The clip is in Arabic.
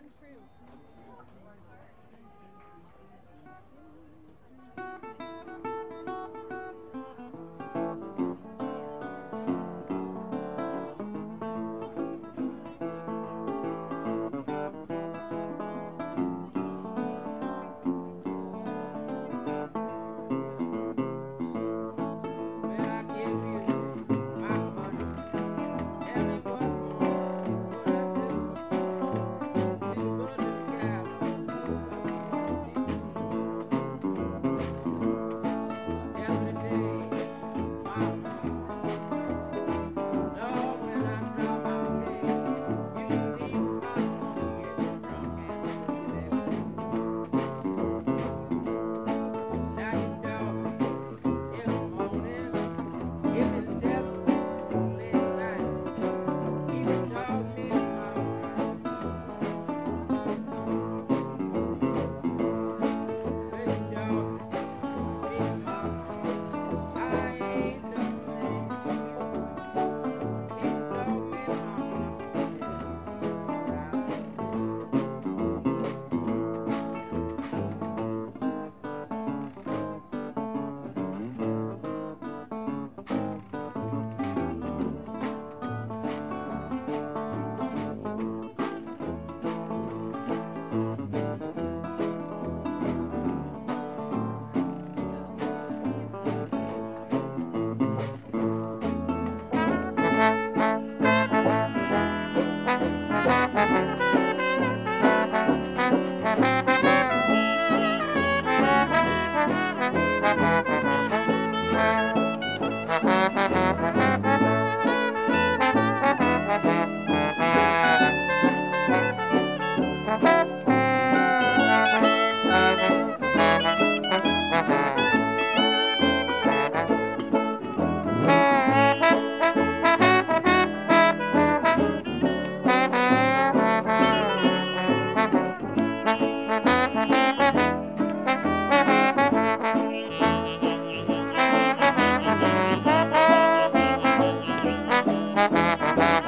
untrue. I